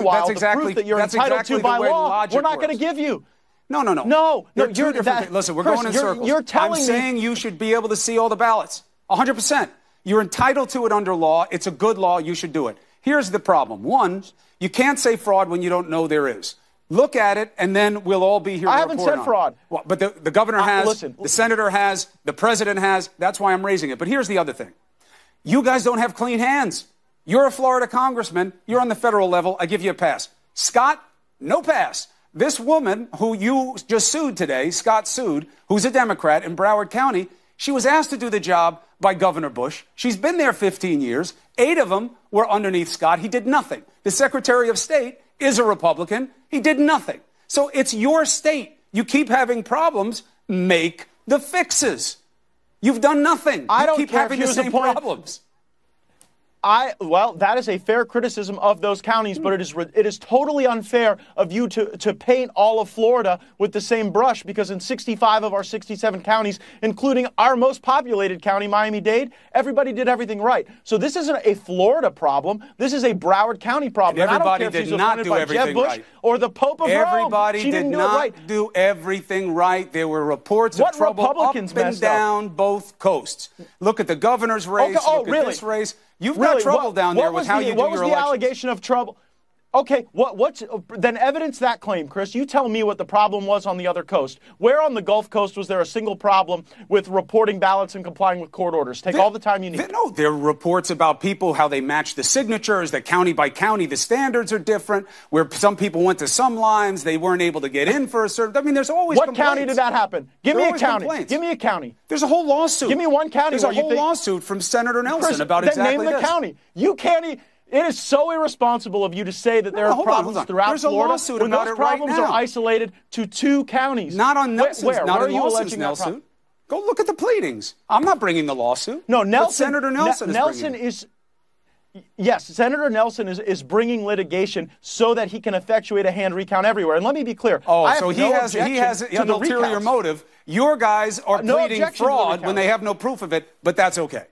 Meanwhile, That's exactly- the proof that you're that's entitled exactly to by law, we're not going to give you. No, no, no. No, no, two you're- different that- Listen, we're Chris, going in you're- circles. you're telling I'm me- saying you should be able to see all the ballots. 100%. You're entitled to it under law. It's a good law. You should do it. Here's the problem. One, you can't say fraud when you don't know there is. Look at it, and then we'll all be here. I haven't said fraud. Well, but the, the governor Uh, has, listen. the senator has, the president has. That's why I'm raising it. But here's the other thing. You guys don't have clean hands. You're a Florida congressman. You're on the federal level. I give you a pass. Scott, no pass. This woman who you just sued today, Scott sued, who's a Democrat in Broward County, she was asked to do the job by Governor Bush. She's been there 15 years. Eight of them were underneath Scott. He did nothing. The Secretary of State is a Republican. He did nothing. So it's your state. You keep having problems. Make the fixes. You've done nothing. I You don't keep care if having the same appointed- problems. I well, that is a fair criticism of those counties, but it is it is totally unfair of you to to paint all of Florida with the same brush because in 65 of our 67 counties, including our most populated county, Miami-Dade, everybody did everything right. So this isn't a Florida problem. This is a Broward County problem. And I don't everybody care did not do everything Jeb Bush right. or the Pope of Everybody Rome. She did didn't do not right. do everything right. There were reports What of trouble Republicans up and messed up? down both coasts. Look at the governor's race. Okay, oh, look really? at this race. You've really? got trouble what, down there with how the, you do your what was the elections. allegation of trouble? Okay, what, what's then evidence that claim, Chris? You tell me what the problem was on the other coast. Where on the Gulf Coast was there a single problem with reporting ballots and complying with court orders? Take all the time you need. Th- No, there are reports about people how they match the signatures. That county by county, the standards are different. Where some people went to some lines, they weren't able to get in for a certain. I mean, there's always what complaints. county did that happen? Give There me a county. complaints. Give me a county. There's a whole lawsuit. Give me one county There's a whole think- lawsuit from Senator Nelson Chris, about exactly name the this. county. You can't. It is so irresponsible of you to say that there are on, problems hold on. throughout There's a Florida lawsuit when those right problems now. are isolated to two counties. Not on Where- Nelson's. Where? Not Where on are you Nelson's? Nelson. Go look at the pleadings. I'm not bringing the lawsuit. No, Nelson. Senator Nelson Ne- is Nelson is. Yes, Senator Nelson is, is bringing litigation so that he can effectuate a hand recount everywhere. And let me be clear. Oh, I so he no has he has an ulterior recounts. motive. Your guys are no pleading fraud when they have no proof of it, but that's okay.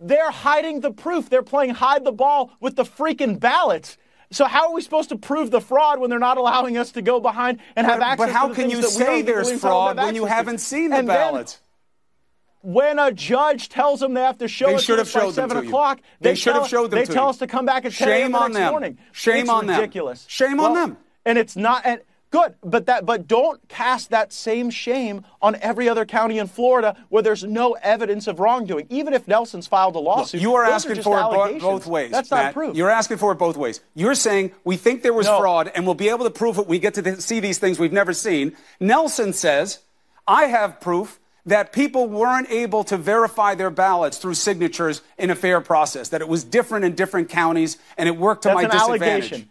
They're hiding the proof. They're playing hide the ball with the freaking ballots. So how are we supposed to prove the fraud when they're not allowing us to go behind and have But, access? but how the can you say there's legally entitled to fraud when you haven't seen the And then ballots? when a judge tells them they have to show They it should have showed them seven o'clock, They they should have tell- showed them They to tell you. us to come back at 10 a.m. Shame the on next them. morning. Shame It's on them. ridiculous. Shame on them. And it's not. And good, but that. But don't cast that same shame on every other county in Florida where there's no evidence of wrongdoing. Even if Nelson's filed a lawsuit, You are asking just for it bo- both ways. That's Matt. not proof. You're asking for it both ways. You're saying we think there was No. fraud and we'll be able to prove it. We get to th- see these things we've never seen. Nelson says, I have proof that people weren't able to verify their ballots through signatures in a fair process, that it was different in different counties and it worked to That's my an disadvantage. allegation.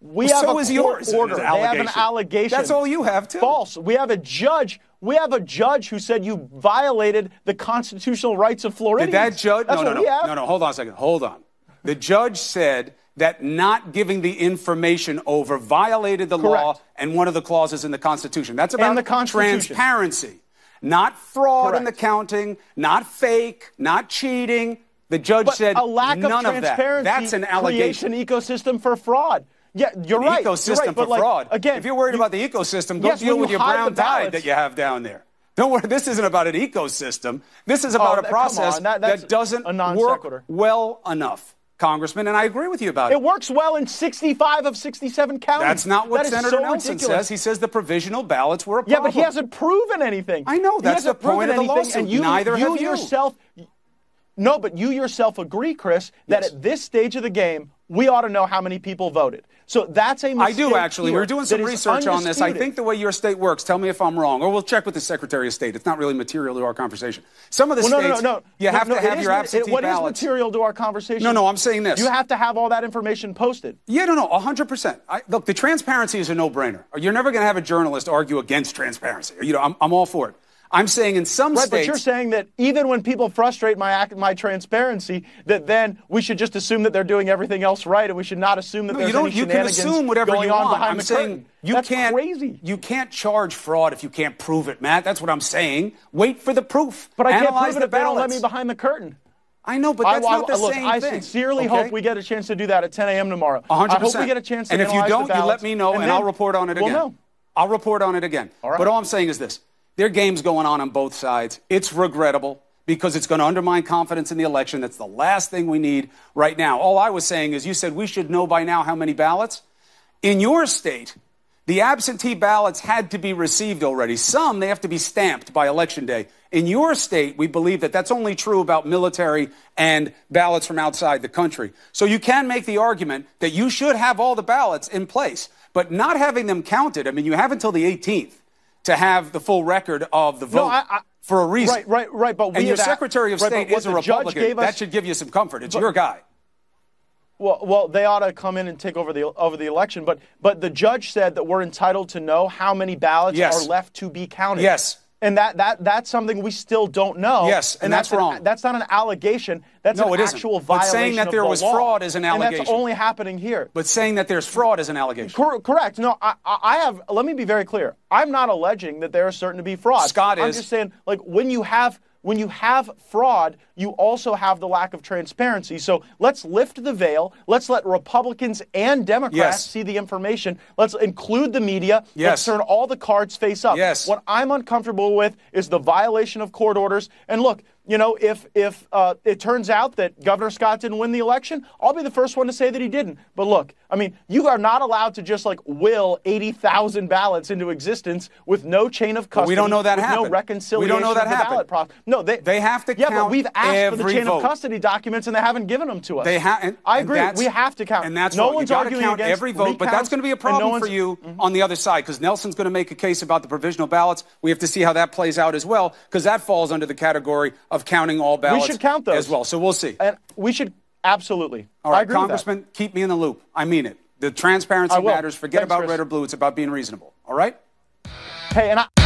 We Well, have so a is yours. order. They have an allegation. That's all you have, too. False. We have a judge. We have a judge who said you violated the constitutional rights of Floridians. Did that judge? That's no, no, no, no, no. Hold on a second. Hold on. The judge said that not giving the information over violated the law and one of the clauses in the Constitution. That's about And the Constitution. transparency, not fraud in the counting, not fake, not cheating. The judge But said a lack none of of that. transparency That's an creates allegation. an ecosystem for fraud. Yeah, you're right. ecosystem you're right, for but like, fraud. Again, if you're worried you- about the ecosystem, go Yes, deal with you your brown tide that you have down there. Don't worry. This isn't about an ecosystem. This is oh, about Oh, a process that- that doesn't a work well enough, Congressman. And I agree with you about it. It works well in 65 of 67 counties. That's not what That Senator so Nelson ridiculous. says. He says the provisional ballots were a problem. Yeah, but he hasn't proven anything. I know, that's the point proven of the lawsuit. And you, Neither you have you. yourself. No, but you yourself agree, Chris, that Yes. at this stage of the game, we ought to know how many people voted. So that's a I do actually. We're doing some research on this. I think the way your state works, tell me if I'm wrong, or we'll check with the Secretary of State. It's not really material to our conversation. Some of the Well, states, no, no, no. you have no, to have is your absentee it, What is ballots. material to our conversation? No, no, I'm saying this. You have to have all that information posted. Yeah, no, no, 100%. I, look, the transparency is a no-brainer. You're never going to have a journalist argue against transparency. You know, I'm, I'm all for it. I'm saying in some Right, states, but you're saying that even when people frustrate my act, my transparency, that then we should just assume that they're doing everything else right, and we should not assume that No, there's you don't. any You can assume whatever going you on want. behind I'm the saying curtain. you That's can't. crazy. You can't charge fraud if you can't prove it, Matt. That's what I'm saying. Wait for the proof. But I can't Analyze prove it if they don't let me behind the curtain. I know, but that's I, not the look, same I thing. sincerely okay? hope we get a chance to do that at 10 a.m. tomorrow. 100%. I hope we get a chance to And if you don't, you let me know, and, then I'll report on it again. We'll know. I'll report on it again. All right. But all I'm saying is this there are games going on on both sides. It's regrettable because it's going to undermine confidence in the election. That's the last thing we need right now. All I was saying is you said we should know by now how many ballots. In your state, the absentee ballots had to be received already. Some, they have to be stamped by Election Day. In your state, we believe that that's only true about military and ballots from outside the country. So you can make the argument that you should have all the ballots in place, but not having them counted. I mean, you have until the 18th to have the full record of the vote. No, I, I, for a reason. Right, right, right. But and your have- Secretary of right, State but is a Republican. us- that should give you some comfort. It's your guy. Well, well, they ought to come in and take over the over the election. But but the judge said that we're entitled to know how many ballots Yes. are left to be counted. Yes. And that, that that's something we still don't know. Yes, and that's an- wrong. that's not an allegation. That's No, an it isn't. actual But saying that there the was law. fraud is an allegation. And that's only happening here. But saying that there's fraud is an allegation. Cor- correct. No, I, I have. Let me be very clear. I'm not alleging that there is certain to be fraud. Scott I'm is. just saying, like when you have when you have fraud, you also have the lack of transparency. So let's lift the veil. Let's let Republicans and Democrats Yes. see the information. Let's include the media. Yes. Let's turn all the cards face up. Yes. What I'm uncomfortable with is the violation of court orders. And look, you know, if if uh, it turns out that Governor Scott didn't win the election, I'll be the first one to say that he didn't. But look, I mean, you are not allowed to just like will 80,000 ballots into existence with no chain of custody. we don't know that with happened. No reconciliation. We don't know that the happened. ballot process. No, they They have to Yeah, but we've asked for the chain vote. of custody documents and they haven't given them to us. They ha- and- I agree. We have to count. And that's no wrong. one's arguing count against every vote, but that's going to be a and no problem for you Mhm. on the other side because Nelson's going to make a case about the provisional ballots. We have to see how that plays out as well because that falls under the category of counting all ballots should count those. as well. So we'll see. And we should absolutely. All right, I right, agree with that. Congressman, keep me in the loop. I mean it. The transparency matters. Forget Thanks, about Chris. red or blue. It's about being reasonable. All right? Hey, and I.